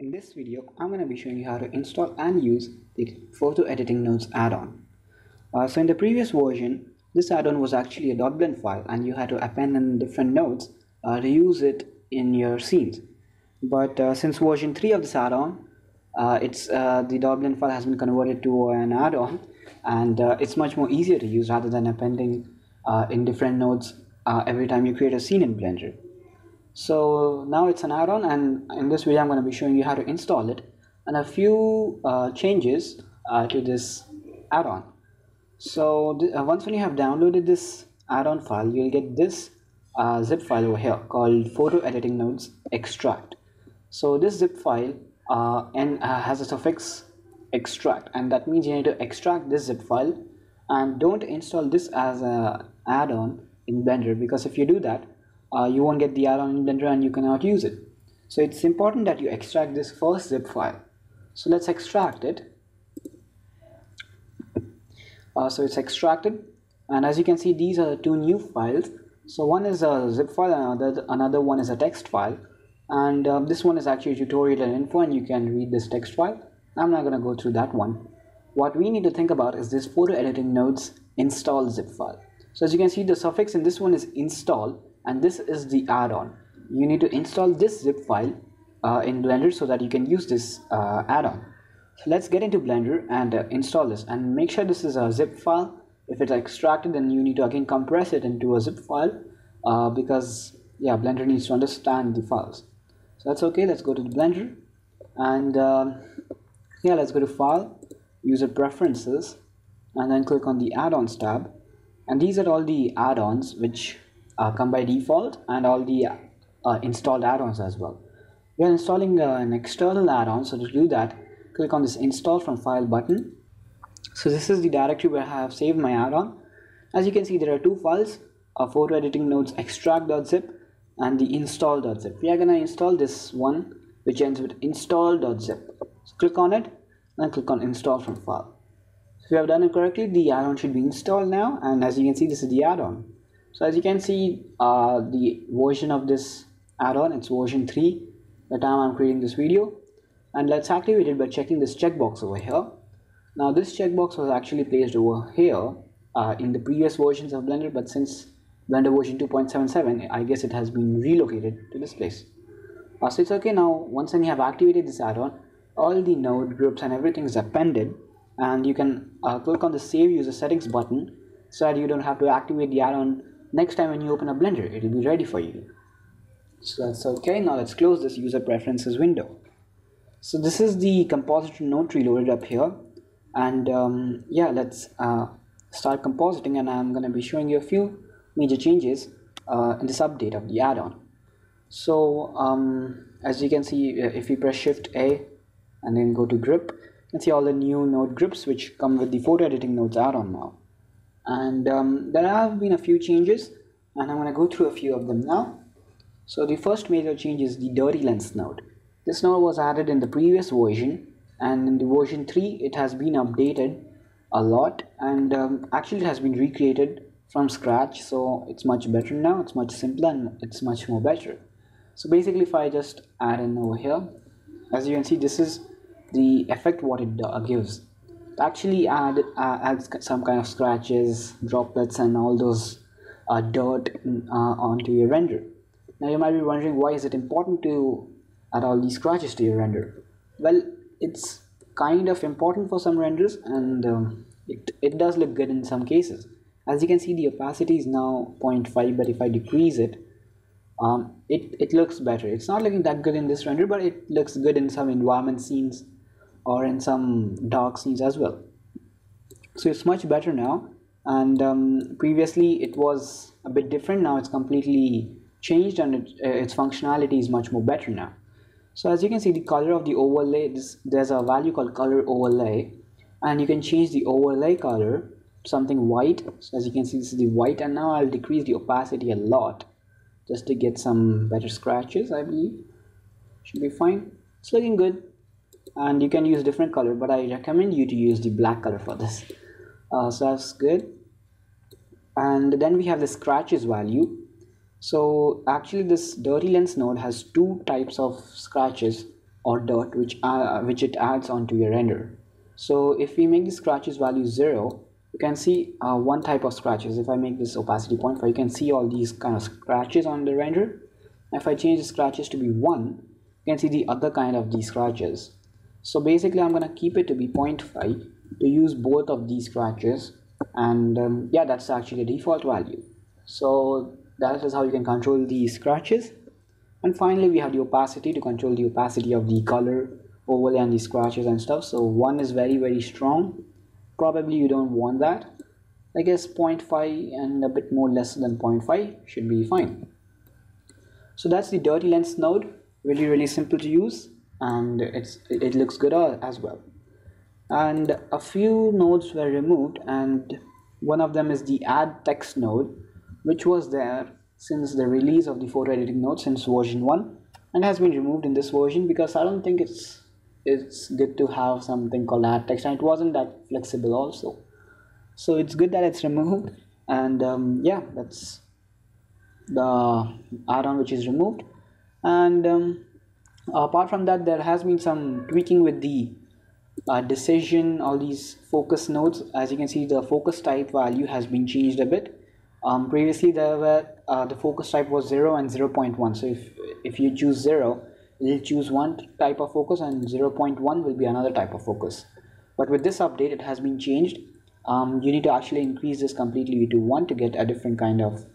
In this video, I'm going to be showing you how to install and use the Photo Editing Nodes add-on. Uh, so in the previous version, this add-on was actually a .blend file and you had to append in different nodes uh, to use it in your scenes. But uh, since version 3 of this add-on, uh, it's uh, the .blend file has been converted to an add-on and uh, it's much more easier to use rather than appending in different nodes every time you create a scene in Blender so now it's an add-on and in this video I'm going to be showing you how to install it and a few uh, changes uh, to this add-on. So uh, once when you have downloaded this add-on file you'll get this uh, zip file over here called photo editing nodes extract. So this zip file uh, and uh, has a suffix extract and that means you need to extract this zip file and don't install this as a add-on in blender because if you do that uh, you won't get the add-on in Blender and you cannot use it. So it's important that you extract this first zip file. So let's extract it. Uh, so it's extracted and as you can see these are the two new files. So one is a zip file and another, another one is a text file and um, this one is actually tutorial and info and you can read this text file. I'm not going to go through that one. What we need to think about is this photo editing nodes install zip file. So as you can see the suffix in this one is install and this is the add-on. You need to install this zip file uh, in blender so that you can use this uh, add-on. So let's get into blender and uh, install this. And make sure this is a zip file. If it's extracted then you need to again compress it into a zip file uh, because yeah blender needs to understand the files. So that's okay. Let's go to the blender. And um, yeah let's go to file user preferences and then click on the add-ons tab. And these are all the add-ons which uh, come by default and all the uh, installed add-ons as well. We are installing uh, an external add-on so to do that click on this install from file button. So this is the directory where I have saved my add-on. As you can see there are two files a photo editing nodes extract.zip and the install.zip we are going to install this one which ends with install.zip so click on it and click on install from file. If you have done it correctly the add-on should be installed now and as you can see this is the add-on so as you can see uh, the version of this add-on it's version 3 the time I'm creating this video. And let's activate it by checking this checkbox over here. Now this checkbox was actually placed over here uh, in the previous versions of Blender but since Blender version 2.77 I guess it has been relocated to this place. Uh, so it's okay now. Once you have activated this add-on all the node groups and everything is appended. And you can uh, click on the save user settings button so that you don't have to activate the add-on next time when you open a blender it will be ready for you. So that's okay. Now let's close this user preferences window. So this is the compositor node reloaded up here. And um, yeah let's uh, start compositing. And I'm going to be showing you a few major changes uh, in this update of the add-on. So um, as you can see uh, if we press shift A and then go to group you can see all the new node groups which come with the photo editing nodes add-on now and um, there have been a few changes and I'm going to go through a few of them now. So the first major change is the dirty lens node. This node was added in the previous version and in the version 3 it has been updated a lot and um, actually it has been recreated from scratch so it's much better now it's much simpler and it's much more better. So basically if I just add in over here as you can see this is the effect what it uh, gives actually add uh, adds some kind of scratches droplets and all those uh, dirt uh, onto your render. Now you might be wondering why is it important to add all these scratches to your render? Well it's kind of important for some renders and um, it, it does look good in some cases. As you can see the opacity is now 0.5 but if I decrease it um, it, it looks better. It's not looking that good in this render but it looks good in some environment scenes or in some dark scenes as well. So it's much better now. And um, previously it was a bit different. Now it's completely changed and it, uh, its functionality is much more better now. So as you can see the color of the overlay this, there's a value called color overlay. And you can change the overlay color to something white. So as you can see this is the white. And now I'll decrease the opacity a lot just to get some better scratches I believe. Should be fine. It's looking good and you can use different color but I recommend you to use the black color for this. Uh, so that's good. And then we have the scratches value. So actually this dirty lens node has two types of scratches or dirt which uh, which it adds onto your render. So if we make the scratches value 0 you can see uh, one type of scratches. If I make this opacity 0.5 you can see all these kind of scratches on the render. If I change the scratches to be 1 you can see the other kind of these scratches so basically I'm gonna keep it to be 0.5 to use both of these scratches. And um, yeah that's actually the default value. So that is how you can control these scratches. And finally we have the opacity to control the opacity of the color overlay and the scratches and stuff. So one is very very strong. Probably you don't want that. I guess 0.5 and a bit more less than 0.5 should be fine. So that's the dirty lens node. Really really simple to use and it's it looks good as well. And a few nodes were removed and one of them is the add text node which was there since the release of the photo editing node since version 1 and has been removed in this version because I don't think it's it's good to have something called add text and it wasn't that flexible also. So it's good that it's removed and um, yeah that's the add-on which is removed. And um, apart from that there has been some tweaking with the uh, decision all these focus nodes as you can see the focus type value has been changed a bit. Um, previously there were uh, the focus type was 0 and 0 0.1 so if if you choose 0 you'll choose one type of focus and 0 0.1 will be another type of focus. But with this update it has been changed. Um, you need to actually increase this completely. To 1 to get a different kind of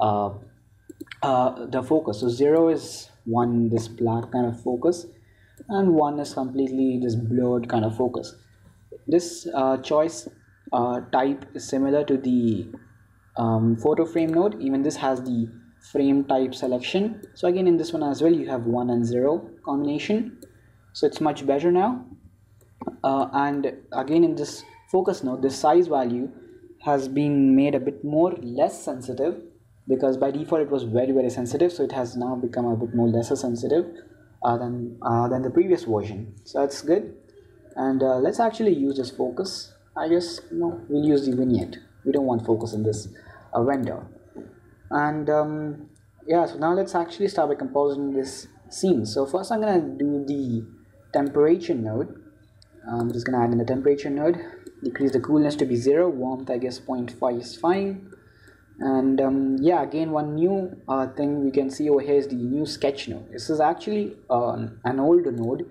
uh, uh, the focus. So 0 is one this black kind of focus and one is completely this blurred kind of focus. This uh, choice uh, type is similar to the um, photo frame node. Even this has the frame type selection. So again in this one as well you have 1 and 0 combination. So it's much better now. Uh, and again in this focus node the size value has been made a bit more less sensitive because by default it was very very sensitive so it has now become a bit more lesser sensitive uh, than uh, than the previous version. So that's good. And uh, let's actually use this focus. I guess no we'll use the vignette we don't want focus in this uh, render and um, yeah so now let's actually start by composing this scene. So first I'm gonna do the temperature node. I'm just gonna add in the temperature node. Decrease the coolness to be 0 warmth I guess 0.5 is fine and um, yeah again one new uh, thing we can see over here is the new sketch node. This is actually uh, an old node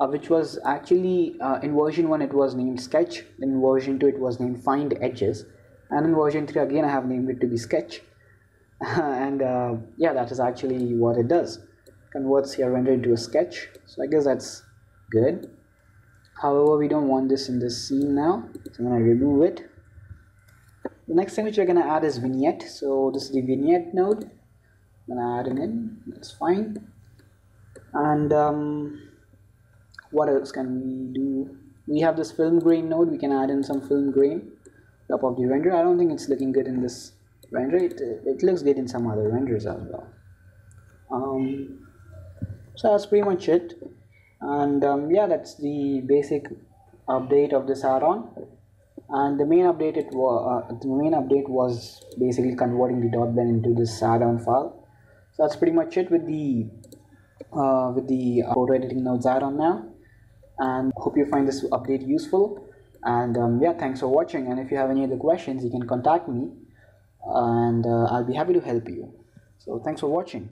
uh, which was actually uh, in version 1 it was named sketch. In version 2 it was named find edges. And in version 3 again I have named it to be sketch. And uh, yeah that is actually what it does. Converts your render into a sketch. So I guess that's good. However we don't want this in this scene now. So I'm gonna remove it the next thing which we're going to add is vignette. So this is the vignette node. I'm gonna add it in. That's fine. And um, what else can we do? We have this film grain node. We can add in some film grain. Top of the render. I don't think it's looking good in this render. It, it looks good in some other renders as well. Um, so that's pretty much it. And um, yeah that's the basic update of this add-on and the main update it was uh, the main update was basically converting the blend into this add-on file. So that's pretty much it with the uh, with the photo editing nodes add-on now. And hope you find this update useful. And um, yeah thanks for watching. And if you have any other questions you can contact me. And uh, I'll be happy to help you. So thanks for watching